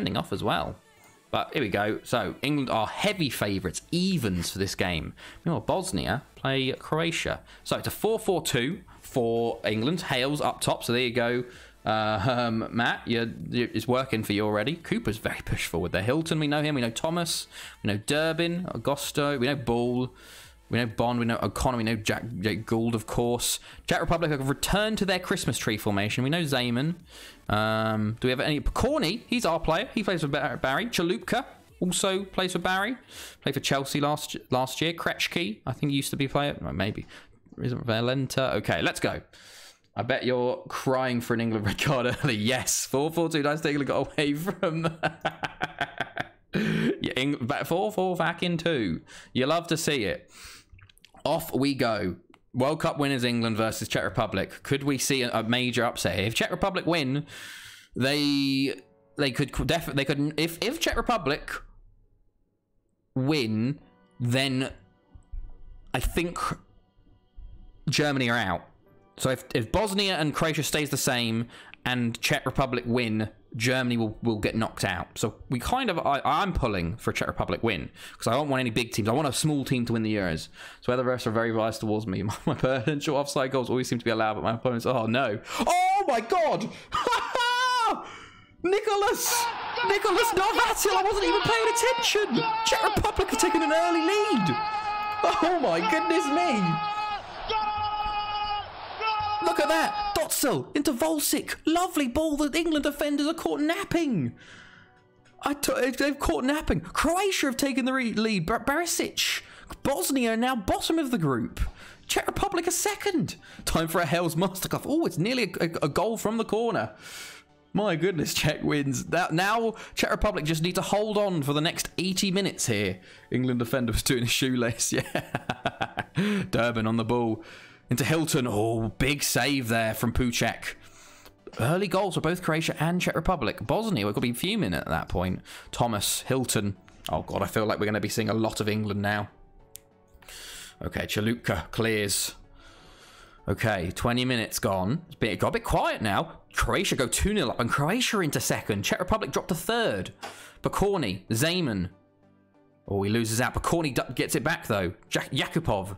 ending off as well. But here we go. So England are heavy favourites, evens for this game. Meanwhile, Bosnia play Croatia. So it's a 4-4-2 for England. Hales up top. So there you go. Uh, um, Matt, you're, it's working for you already. Cooper's very push forward there. Hilton, we know him. We know Thomas. We know Durbin, Augusto. We know Ball. We know Bond, we know O'Connor, we know Jack, Jack Gould, of course. Czech Republic have returned to their Christmas tree formation. We know Zeman. Um, do we have any? Corney, he's our player. He plays for Barry. Chalupka also plays for Barry. Played for Chelsea last last year. Krechke, I think he used to be a player. Maybe. Isn't Valenta? Okay, let's go. I bet you're crying for an England red card early. Yes, 4 4 2. Nice England got away from. yeah, England, 4 4 back in two. You love to see it. Off we go. World Cup winners England versus Czech Republic. Could we see a, major upset? If Czech Republic win, they they could definitely they could if if Czech Republic win, then I think Germany are out. So if if Bosnia and Croatia stays the same and Czech Republic win, Germany will, will get knocked out. So we kind of, I, I'm pulling for a Czech Republic win because I don't want any big teams. I want a small team to win the Euros. So the rest are very biased towards me. My, my potential offside goals always seem to be allowed, but my opponents, oh no. Oh my god! Nicholas! Nicholas Navratil! I wasn't even paying attention! Czech Republic have taken an early lead! Oh my goodness me! Look at that! Dostal into Volsic. Lovely ball that England defenders are caught napping. I t- uh, they've caught napping. Croatia have taken the lead. Bar- Barisic. Bosnia are now bottom of the group. Czech Republic a second. Time for a Hales Masterclass. Oh, it's nearly a, a, goal from the corner. My goodness, Czech wins. That now Czech Republic just need to hold on for the next 80 minutes here. England defender was doing a shoelace. Yeah. Durbin on the ball into Hilton. Oh, big save there from Pucek. Early goals for both Croatia and Czech Republic. Bosnia, we could be fuming at that point. Thomas, Hilton. Oh, God, I feel like we're going to be seeing a lot of England now. Okay, Chalupka clears. Okay, 20 minutes gone. It's been, it got a bit quiet now. Croatia go 2-0 up, and Croatia into second. Czech Republic dropped to third. Pokorny, Zeman. Oh, he loses out. Pokorny gets it back, though. Jak Jakubov.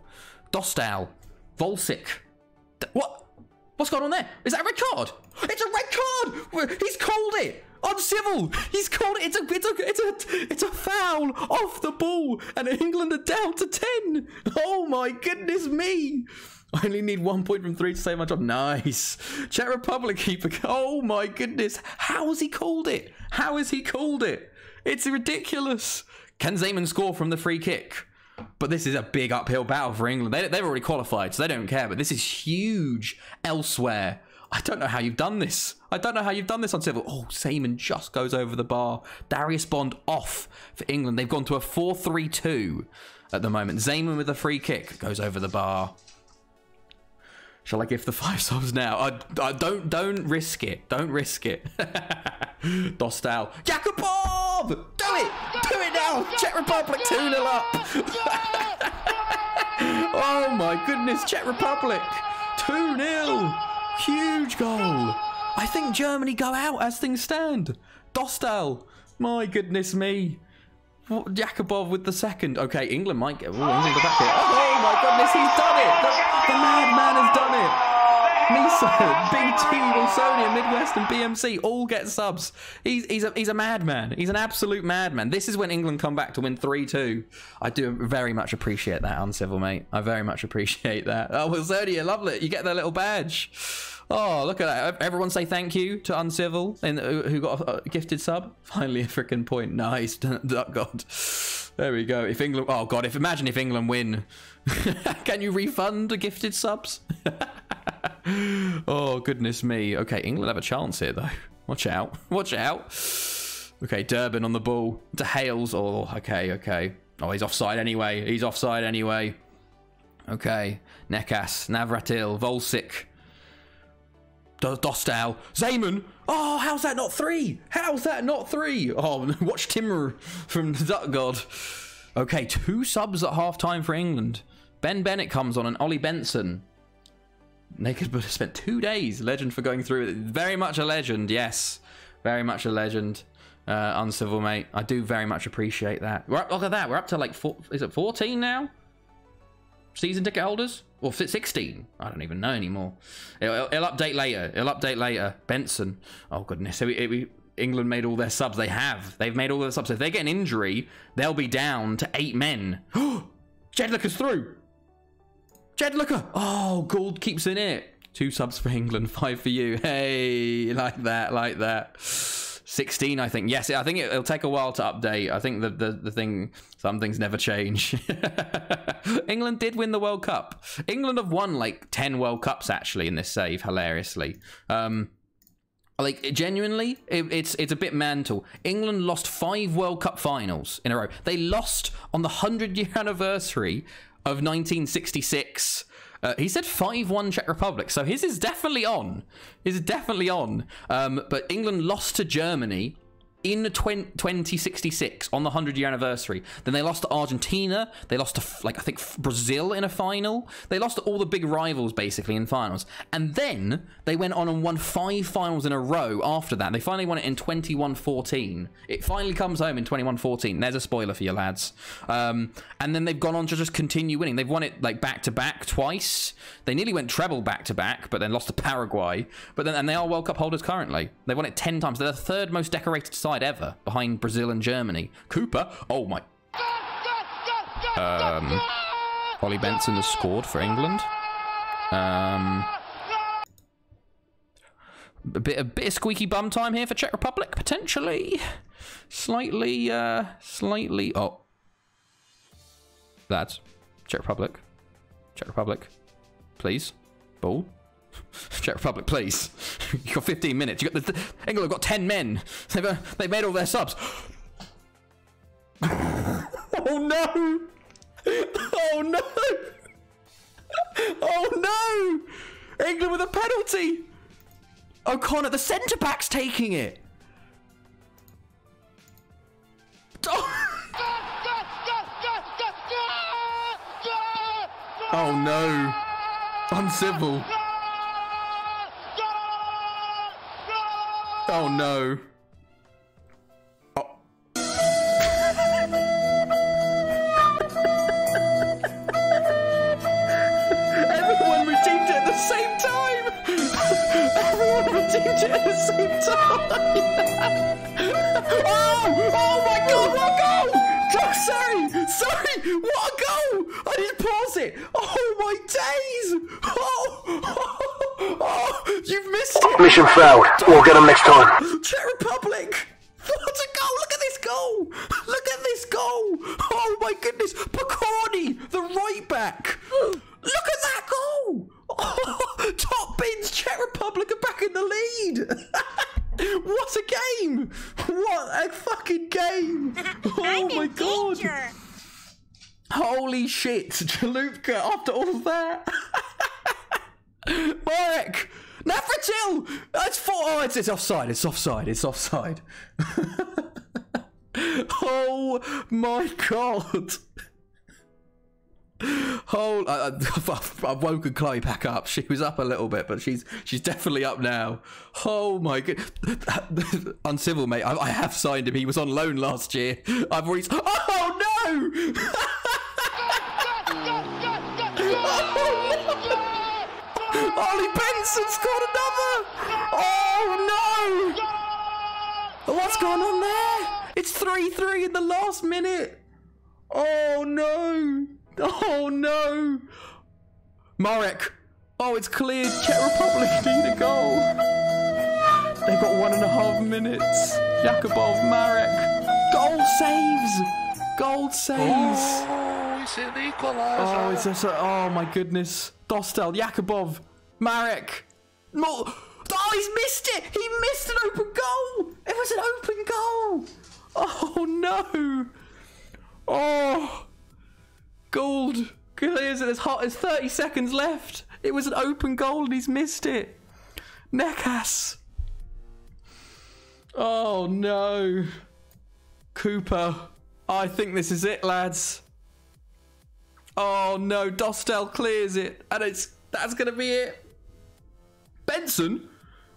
Dostal. Volsic. What? What's going on there? Is that a red card? It's a red card! He's called it! Uncivil! He's called it! It's a, it's a, it's a, it's a foul off the ball! And England are down to 10! Oh my goodness me! I only need one point from three to save my job. Nice. Czech Republic keeper. Oh my goodness. How has he called it? How has he called it? It's ridiculous. Can Zeman score from the free kick? But this is a big uphill battle for England. They, they've already qualified, so they don't care. But this is huge elsewhere. I don't know how you've done this. I don't know how you've done this Uncivil. Oh, Zeman just goes over the bar. Darius Bond off for England. They've gone to a 4-3-2 at the moment. Zeman with a free kick goes over the bar. Shall I give the five subs now? I, I don't don't risk it. Don't risk it. Dostal. Jakubov! Do it! Czech Republic 2 0 up! oh my goodness, Czech Republic 2 0! Huge goal! I think Germany go out as things stand. Dostal! My goodness me. Jakubov with the second. Okay, England might get. Oh, England back here. Oh my goodness, he's done it! The, the madman has done it! Misa, Big T, Wilsonia, Midwest, and BMC all get subs. He's he's a he's a madman. He's an absolute madman. This is when England come back to win three two. I do very much appreciate that, uncivil mate. I very much appreciate that. Oh, Wilsonia, lovely. You get their little badge. Oh, look at that. Everyone say thank you to Uncivil and uh, who got a gifted sub. Finally a freaking point. Nice. God. There we go. If England Oh god, if imagine if England win. Can you refund the gifted subs? Oh goodness me. Okay, England have a chance here though. Watch out. Watch out. Okay, Durbin on the ball. To Hales. Oh, okay, okay. Oh, he's offside anyway. He's offside anyway. Okay. Necas, Navratil, Volsic. Dostal, Zeman. Oh, how's that not three? How's that not three? Oh, watch Timur from the Duck God. Okay, two subs at half time for England. Ben Bennett comes on and Ollie Benson. Naked Buddha spent two days. Legend for going through it. Very much a legend, yes. Very much a legend. uh, uncivil, mate. I do very much appreciate that. We're up, look at that. We're up to like, four, is it 14 now? Season ticket holders? Or 16? I don't even know anymore. It'll, it'll update later. It'll update later. Benson. Oh, goodness. So it, England made all their subs. They have. They've made all their subs. If they get an injury, they'll be down to eight men. Jedlicker's through. Jedlicker. Oh, Gould keeps in it. Two subs for England, five for you. Hey, like that, like that. 16, I think. Yes, I think it, will take a while to update. I think the, the, the thing, some things never change. England did win the World Cup. England have won like 10 World Cups actually in this save, hilariously. Um, like genuinely, it, it's it's a bit mental. England lost five World Cup finals in a row. They lost on the hundred year anniversary of 1966 uh, he said 5 1 Czech Republic, so his is definitely on. His is definitely on. Um, but England lost to Germany in 2066 on the 100 year anniversary. Then they lost to Argentina. They lost to, like, I think Brazil in a final. They lost to all the big rivals, basically, in finals. And then they went on and won five finals in a row after that. They finally won it in 21 14. It finally comes home in 21 14. There's a spoiler for you lads. Um, and then they've gone on to just continue winning. They've won it, like, back to back twice. They nearly went treble back to back, but then lost to Paraguay. But then, and they are World Cup holders currently. They won it 10 times. They're the third most decorated side side ever, behind Brazil and Germany. Cooper, oh my. Um, Ollie Benson has scored for England. Um, a bit, a bit of squeaky bum time here for Czech Republic, potentially. Slightly, uh, slightly. Oh, that's Czech Republic. Czech Republic, please. Ball. Czech Republic, please. you got 15 minutes. You got the, England have got 10 men. They've, uh, they've made all their subs. oh no! Oh no! Oh no! England with a penalty! O'Connor, the centre back's taking it. Oh no! Uncivil. Oh no. Oh. Everyone redeemed it at the same time! Everyone redeemed it at the same time! oh! Oh my god, what a goal! Oh, sorry! Sorry! What a goal! I didn't pause it! Oh my days! Oh! oh. You've missed it! Mission failed. We'll get them next time. Czech Republic! What a goal! Look at this goal! Look at this goal! Oh my goodness! Pokorny, the right back! Look at that goal! Oh, top bins, Czech Republic are back in the lead! what a game! What a fucking game! Oh my god! Danger. Holy shit, Chalupka, after all of that! Marek! That's four. Oh, it's, it's offside. It's offside. It's offside. oh my god. Oh, I, I've, I've woken Chloe back up. She was up a little bit, but she's she's definitely up now. Oh my god, uncivil mate. I, I, have signed him. He was on loan last year. I've already. Oh no! Oh, Ollie Benson scored another! Oh no! What's going on there? It's 3 3 in the last minute! Oh no! Oh no! Marek! Oh, it's cleared. Czech Republic need a goal. They've got one and a half minutes. Jakubov, Marek. Goal saves! Goal saves! Oh, an equaliser. Oh, a, oh my goodness. Dostal, Jakubov, Marek. More. Oh, he's missed it. He missed an open goal. It was an open goal. Oh, no. Oh. Gould clears it as hot as 30 seconds left. It was an open goal and he's missed it. Necas. Oh, no. Cooper. I think this is it, lads. Oh, no. Dostal clears it. And it's that's to be it. Benson?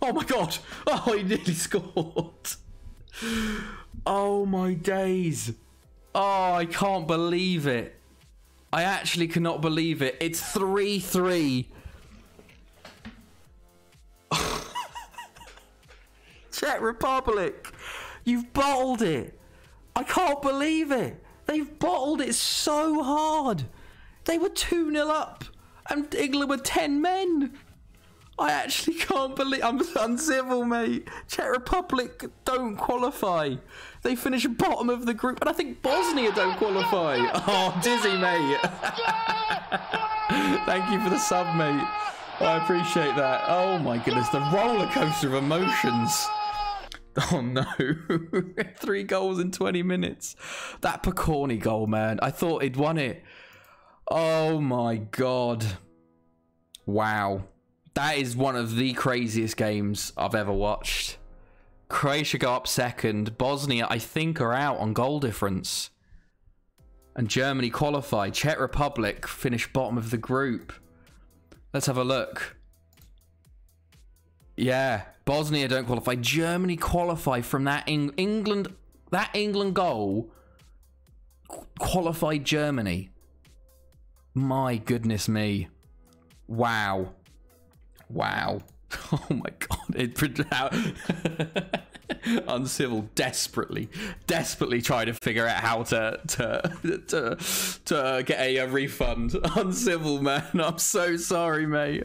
Oh my god. Oh, he nearly scored. Oh my days. Oh, I can't believe it. I actually cannot believe it. It's 3 3. Czech Republic. You've bottled it. I can't believe it. They've bottled it so hard. They were 2 0 up, and England were 10 men. I actually can't believe I'm uncivil, mate. Czech Republic don't qualify. They finish bottom of the group, and I think Bosnia don't qualify. Oh, dizzy, mate. Thank you for the sub, mate. I appreciate that. Oh my goodness, the roller coaster of emotions. Oh no. Three goals in 20 minutes. That Pokorny goal, man. I thought he'd won it. Oh my god. Wow. That is one of the craziest games I've ever watched. Croatia go up second. Bosnia, I think, are out on goal difference. And Germany qualify. Czech Republic finish bottom of the group. Let's have a look. Yeah, Bosnia don't qualify. Germany qualify from that Eng England that England goal qualified Germany. My goodness me. Wow. Wow. Oh my god. It uncivil desperately desperately trying to figure out how to to to, to get a, a refund uncivil man i'm so sorry mate